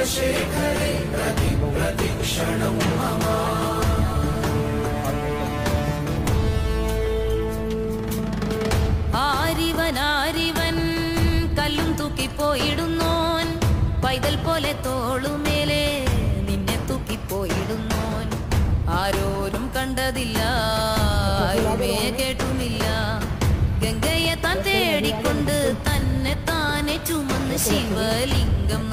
गाना डाल दो ആരിവൻ ആരിവൻ കല്ലും തൂക്കിപ്പോയിടുന്നോൻ പൈതൽ പോലെ തോളുമേലെ നിന്നെ തൂക്കിപ്പോയിടുന്നോൻ ആരോരും കണ്ടതില്ല ആരുമേ കേട്ടുമില്ല ഗംഗയെ താൻ തേടിക്കൊണ്ട് തന്നെ താനെ ചുമന്ന് ശിവലിംഗം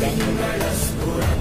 बेङ्ग्